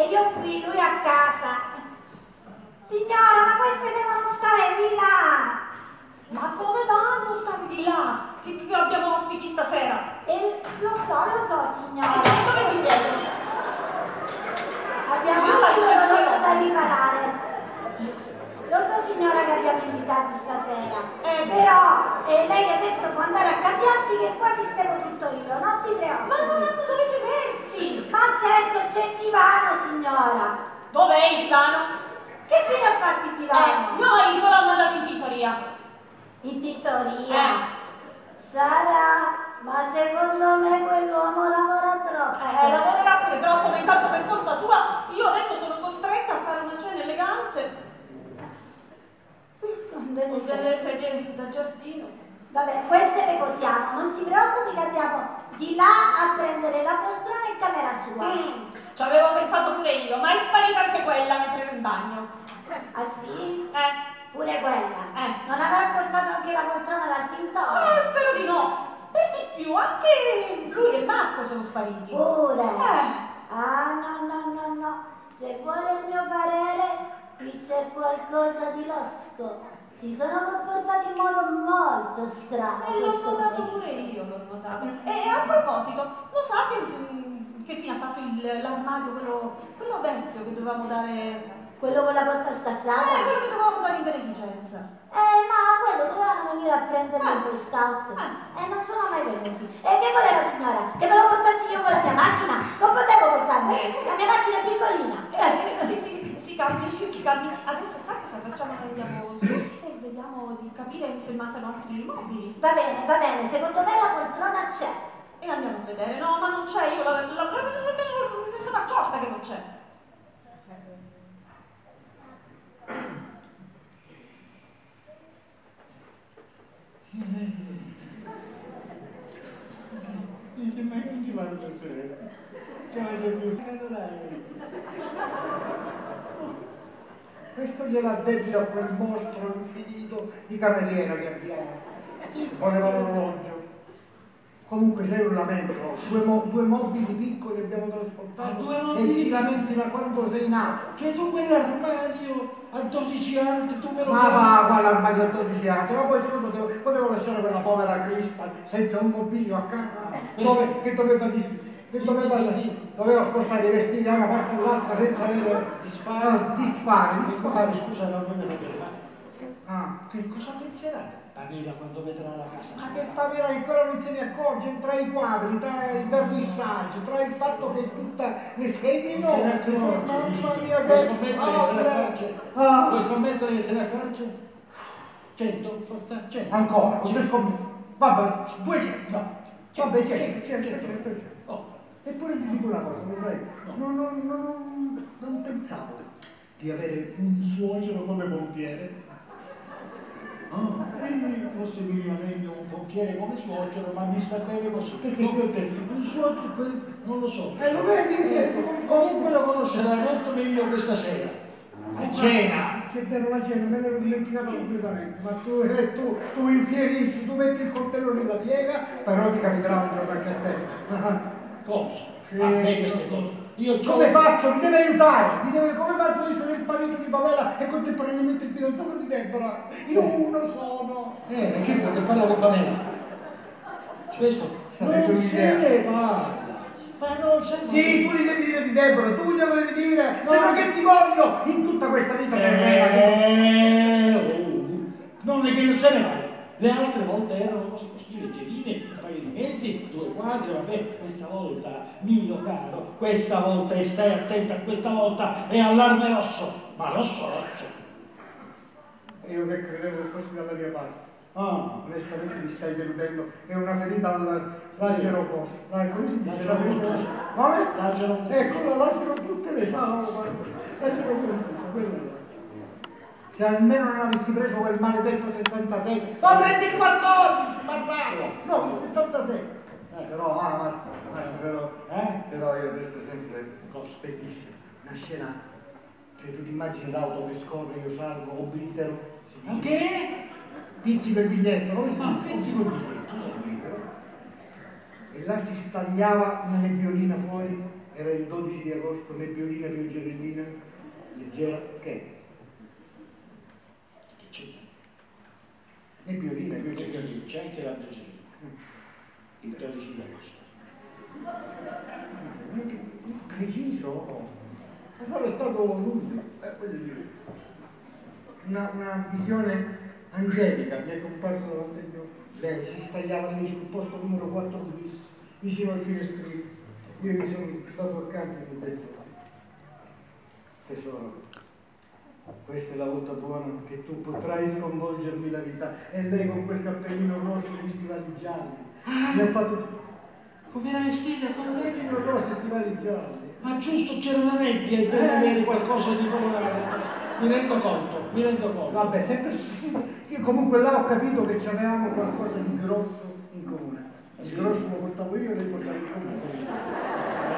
e io qui, lui a casa. Signora, ma queste devono stare di là. Ma come vanno stare di là? Che abbiamo ospiti stasera. E lo so, lo so, signora. E come si vedono? Abbiamo Ma anche gente- da riparare. Lo so signora che abbiamo invitati stasera, Eh. però eh, lei adesso può andare a cambiarsi che qua sistemo tutto io, non si Ma non preoccupi. hanno dove sedersi. Ma certo c'è il divano signora. Dov'è il divano? Che fine ha fatto il Eh, divano? mio marito l'ha mandato in tintoria. In tittoria. Eh. Sarà, ma secondo me quell'uomo lavora troppo. Eh, lavorerà pure troppo, ma intanto per colpa sua io adesso sono costretta a fare una cena elegante. Non deve Con delle sedie da giardino. Vabbè, queste le posiamo, non si preoccupi che andiamo di là a prendere la poltrona in camera sua. Mm, ci avevo pensato pure io, ma è sparita anche quella mentre ero in bagno. Ah sì? Eh, Pure quella. Eh. Non avrà portato anche la poltrona dal eh, tintore? spero di no. Per di più, anche lui e Marco sono spariti. Pure. Eh. Ah no, no, no, no. Se vuole il mio parere, qui c'è qualcosa di losco. Si sono comportati in modo molto strano. E l'ho notato pure io, l'ho notato. E, e a proposito, lo sa che, mm, che fine ha fatto il- l'armadio, quello, quello vecchio che dovevamo dare... Quello con la porta Eh, scassata? quello che dovevamo dare in beneficenza. Eh, ma quello dovevano venire a prenderlo Ah. in quei scout. Ah. E non sono mai venuti. E che voleva signora? Che me lo portassi io con la mia macchina? Non potevo portarmi. La mia macchina è piccolina. Eh, sì, sì, si calmi, si calmi. Adesso sa cosa facciamo? Andiamo su e vediamo di capire se mancano altri mobili. Va bene, va bene. Secondo me la poltrona c'è. E andiamo a vedere. No, ma non c'è, io la, la, la, la- sono accorta che non c'è. Dice, ma non ti vanno stasera? Che voglio più. Questo gliela addebito a quel mostro infinito di cameriera che abbiamo. Voleva l'orologio. Comunque sei un lamento, due, mo- due mobili piccoli abbiamo trasportato Ah, e ti lamenti da quando sei nato. Cioè tu quell'armadio a 12 anni, tu me lo Ma va, qua l'armadio a 12 anni, ma poi secondo te potevo lasciare quella povera Crystal senza un mobilio a casa? Dove, che doveva dis- che doveva, doveva spostare i vestiti da una parte all'altra senza avere Dispari. Ah, dispari, dispari. Scusa, non me lo sapeva. Ah. Che cosa penserà Pamela quando vedrà la casa? Ma che pavera che quello non se ne accorge tra i quadri, tra i vernissaggi, tra il fatto che tutte le sedie no, mamma mia Vuoi che scommettere palle. accorge? Ah. Vuoi scommettere che se ne accorge? 100, forse 100. Ancora, cosa scommetto? Vabbè, 200. No. Vabbè, 100, 100, 100, 100. Oh. Eppure ti dico una cosa, lo sai, non, non, non, non pensavo di avere un suocero come pompiere. Sì, forse mi viene meglio un pompiere come suocero, ma mi sta bene così. Perché? Un suocero, non lo so. Eh, lo vedi, Comunque lo conoscerà molto meglio questa sera. A cena. C'è vero la cena, me l'ero dimenticato completamente, ma tu, eh, tu, tu infierisci, tu metti il coltello nella piega, però ti capiterà un giorno anche a te. Cosa? Sì, a me queste cose. Io Come faccio? Mi deve aiutare! Mi deve, come faccio io sono il marito di Pamela e contemporaneamente il fidanzato di Deborah? Io uno sono! Eh, che vuoi che parlo con Pamela? Questo non se ne parla. Ma non ne Sì, tu gli devi dire di Deborah, tu glielo devi dire, se no che ti voglio in tutta questa vita terrena. che- Eh, oh, non è che non se ne vada. Le altre volte erano così paio due quadri, vabbè, questa volta, mio caro, questa volta, e stai attenta, questa volta è allarme rosso, ma rosso rosso. E io che credevo che fossi dalla mia parte. Ah, Onestamente mi stai deludendo, è una ferita al lacero cosa? La- come si dice? La ferita? Come? Lacero Ecco, la lacero tutte le sa, guarda. lacero puntusa, quella là. Se almeno non avessi preso quel maledetto 76, ma prendi il 14, barbaro! No, il 76. Eh. Però, ah, Marco, Marco, però, Eh? però io resto sempre bellissimo. Una scena, cioè tu ti immagini l'auto che scorre, io salgo, oblitero, si dice, Che? pizzico il biglietto, come si Ma dice? pensi col biglietto? E là si stagliava una nebbiolina fuori Era il 12 di agosto, nebbiolina pioggerellina, leggera, che? Che c'è? Nebbiolina pioggerellina. c'è anche la Gesù. Il 12 di agosto. Preciso? Ma sarà stato luglio, eh, voglio dire. Una, una visione angelica mi è comparsa davanti agli occhi. Lei si stagliava lì sul posto numero 4 bis, vicino al finestrino. Io mi sono dato accanto e gli ho detto, tesoro, questa è la volta buona che tu potrai sconvolgermi la vita. E lei con quel cappellino rosso e gli stivali gialli. Mi ha fatto Come era vestita? Era? cappellino rosso e stivali gialli. Ma giusto c'era una nebbia e deve avere qualcosa di colorare. Mi rendo conto, mi rendo conto. Vabbè, sempre io comunque là ho capito che avevamo qualcosa di grosso in comune. Il grosso lo portavo io e lei portava il comune.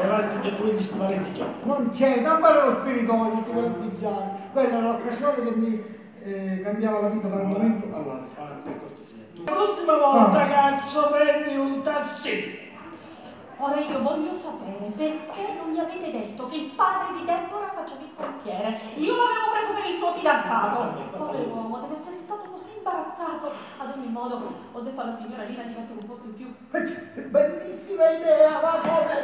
Avevate tutti e due gli stivaletti già. Non c'è, da fare lo spiritoio, ti partigiani. Quella era l'occasione che mi eh, cambiava la vita da un momento all'altro. Ah. La prossima volta, Ah. cazzo, prendi un tassì. Ora io voglio sapere perché non gli avete detto che il padre di Deborah faceva il portiere. Io l'avevo preso per il suo fidanzato. Povero uomo, deve essere stato così imbarazzato. Ad ogni modo, ho detto alla signora Lina di mettere un posto in più. Bellissima idea, ma come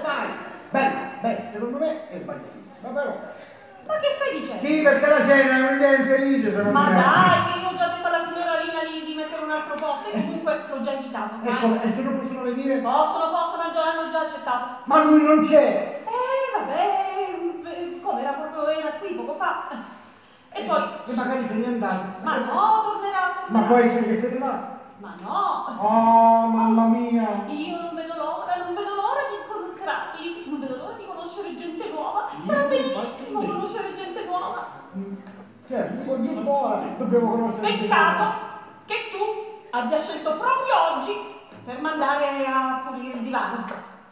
bella, secondo me è sbagliatissima, però. Ma che stai dicendo? Sì, perché la cena è un'idea infelice, secondo Ma me. dai, che io ho già detto alla signora Lina di, di mettere un altro posto e comunque l'ho già invitato. Ecco, e se non possono venire? Possono, possono, hanno già accettato. Ma lui non c'è! Eh, vabbè, eh, come era proprio, era qui poco fa. E poi, E magari se n'è andato. ma no, tornerà. Ma tornerà. può essere che ne va. Ma no, Oh, mamma mia! io non vedo l'ora, non vedo l'ora di incontrarli, non vedo l'ora di conoscere gente nuova. Sarà bellissimo conoscere gente nuova. Certo, con giusto ora dobbiamo conoscere gente Peccato nuova. che tu abbia scelto proprio oggi per mandare a pulire il divano.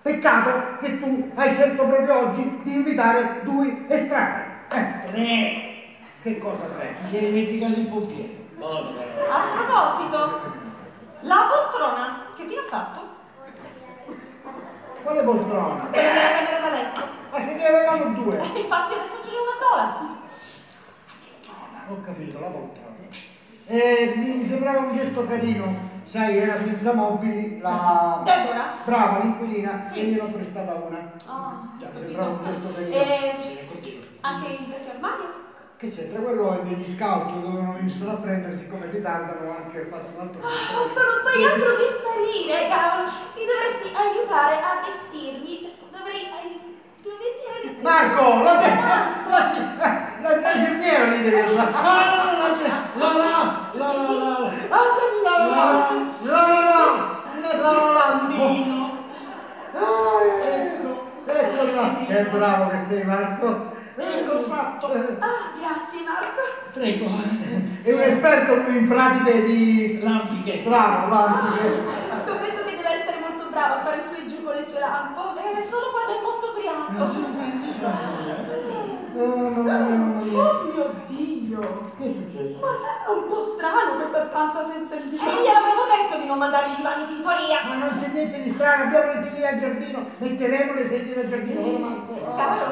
Peccato che tu hai scelto proprio oggi di invitare due estranei. Eh, Tre. che cosa tre? Ti sei dimenticato il pompiere. A proposito, la poltrona, che fine ha fatto? Quale poltrona? Quella da letto. Ma se ne avevamo due. Eh, Infatti adesso ce n'è una sola. Ho capito, la poltrona. E mi sembrava un gesto carino. Sai, era senza mobili la... Deborah? Brava, l'inquilina, Sì. e gliene ho prestata una. Oh, Già, Mi sembrava un gesto carino. Se E anche il vecchio armadio? Che c'entra? Quello è degli scout, dovevano iniziare a prendere, siccome ritardano, anche fatto un altro Oh, sono un fai altro che sparire, cavolo. Mi dovresti aiutare a vestirmi. Cioè, dovrei. ai- dovrei tirare. Marco, la la la la giardiniera lì deve andare. Ah, la la la la la la la. La la la la la la la la Bambino. Ecco, ecco là. Che bravo che sei Marco. Ecco fatto. Ah, grazie, Marco. Prego. È un esperto in pratiche di... Lampiche. Bravo, lampiche. Scommetto che deve essere molto bravo a fare su e giù con le sue lampo. Eh, solo quando è molto ubriaco. Oh. Oh mio Dio! Che è successo? Ma sembra un po' strano questa stanza senza il divano. E gliel'avevo detto di non mandare i divani in tintoria. Ma non c'è niente di strano, abbiamo le sedie al giardino, metteremo le sedie al giardino, Marco? Oh. Caro,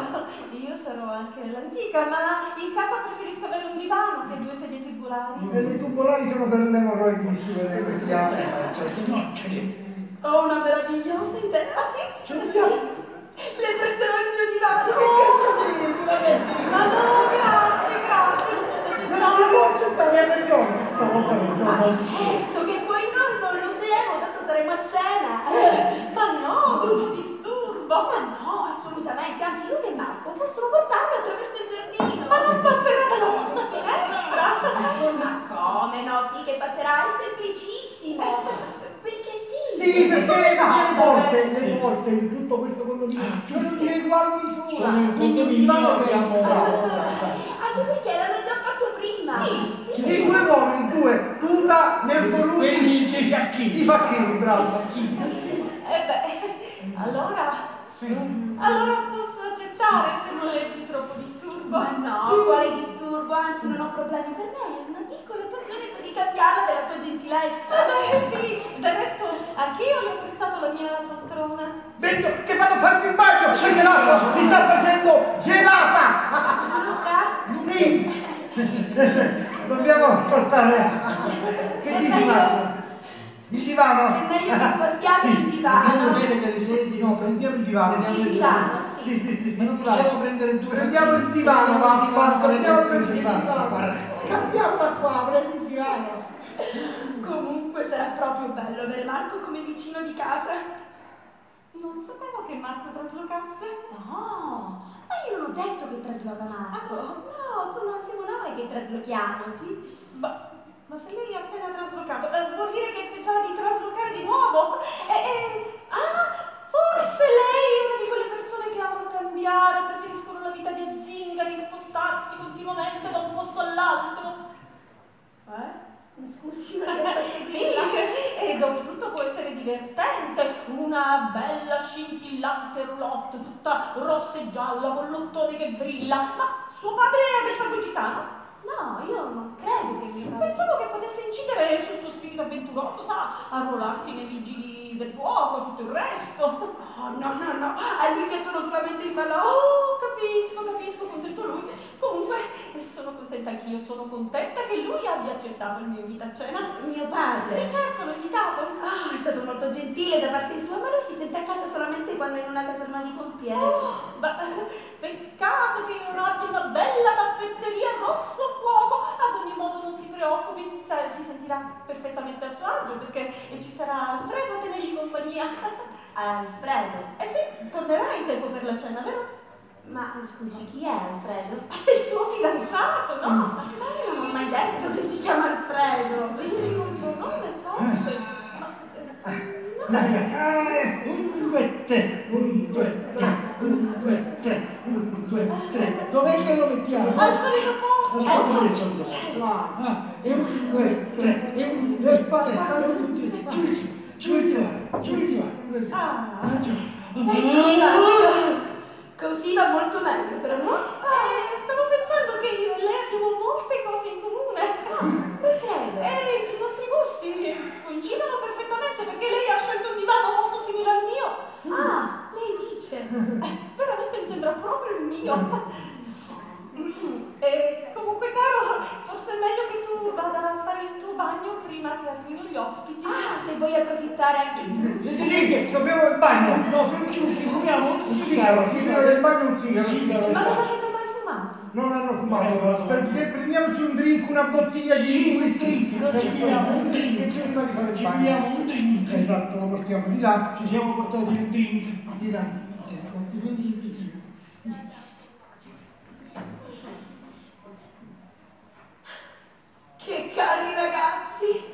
io sarò anche l'antica, ma in casa preferisco avere un divano che due sedie tubolari. E le tubolari sono per l'emorroidi di su, le mettiamo. Certo, no, ce l'ho. Ho una meravigliosa idea. Ce l'abbiamo. Le presterò il mio Che divano. cazzo di tu la metti? Ma no, grazie, grazie, non posso Non si può accettare. accettare, hai ragione. Stavolta hai Ma ragione. Certo che poi no, non lo useremo, tanto saremo a cena. Ma no, tutto disturbo. Ma no, assolutamente. Anzi, Luca e Marco possono portarlo attraverso il giardino. Ma non passerà dalla porta finestra. Ma come no? Sì, che passerà, è semplicissimo. Perché sì. Sì, perché, perché le porte, le porte in tutto questo condominio sono di ugual misura. Sono in Quindi un condominio, divano che abbiamo- bravo, bravo, bravo. Anche perché l'hanno già fatto prima. Sì. Sì, due uomini, due, tuta, nervoluti, Quelli che fiacchini. i facchini, bravo. Facchini. Eh beh, allora, allora posso accettare se non è di troppo disturbo. Ma no, quale disturbo, anzi non ho problemi per me, è una piccola occasione per ricambiarla della sua gentilezza. Eh beh, sì, del resto Anch'io le ho prestato la mia poltrona. Vedo che vado a farmi il bagno, perché l'acqua si sta facendo gelata! Luca? Sì! Dobbiamo spostare. Che dici Marco? Il divano? È meglio che spostiamo Sì. il divano. le sedie. No, prendiamo il divano. Prendiamo Il divano, sì. Sì, sì, sì, non possiamo prendere due. Prendiamo il divano, vaffanculo. Prendiamo il divano. Scappiamo da qua, prendi il divano. Comunque sarà proprio bello avere Marco come vicino di casa. Non sapevo che Marco traslocasse. No, ma io non ho detto che trasloca Marco. No, sono, siamo noi che traslochiamo, sì. Ma, ma se lei ha appena traslocato, eh, vuol dire che pensava di traslocare di nuovo? E, e- ah, forse lei è una di quelle persone che amano cambiare, preferiscono la vita di zingari, spostarsi continuamente da un posto all'altro. Eh? Mi Scusi, non riesco a Sì, seguirla. e dopotutto può essere divertente, una bella scintillante roulotte tutta rossa e gialla con l'ottone che brilla. Ma suo padre è del sangue gitano? No, io non credo che mio padre... Pensavo che potesse incidere sul suo spirito avventuroso, sa, arruolarsi nei vigili del fuoco e tutto il resto. Oh, no, no, no, a lui piacciono solamente i balò. Oh, capisco, capisco, contento lui. Comunque, eh, sono contenta anch'io, sono contenta che lui abbia accettato il mio invito a cena. Mio Sì, padre. certo, l'ho invitato. Ah, è stato molto gentile da parte sua, ma lui si sente a casa solamente quando è in una caserma di pompieri. Oh, beh, peccato che io non abbia una bella tappezzeria rosso fuoco. Ad ogni modo non si preoccupi, si, sa- si sentirà perfettamente a suo agio perché ci sarà Alfredo a tenergli compagnia. Alfredo. Eh sì, tornerà in tempo per la cena, vero? Ma scusi, chi è Alfredo? Il suo fidanzato, no? Ma io non ho mai detto che si chiama Alfredo. Dice con suo nome, forse. Ma, eh, Dai, ah, un, due, tre, un, due, tre, un, due, tre, un, due, tre. Dov'è che lo mettiamo? Al solito posto. Al solito, solito posto. Ah, e un, due, tre, e un, due, tre, e un, giù, giù, giù, giù, giù. Ah. Ah, giù. Ecco, Così va molto meglio, però no? Eh, stavo pensando che sigaro, signore del bagno un sigaro. Ma non avete mai fumato? Non hanno fumato, perché prendiamoci un drink, una bottiglia di sì, whisky. Noi un drink, prima di fare il bagno. Un drink. Esatto, lo portiamo di là. Ci siamo portati un drink. Di là. Che cari ragazzi!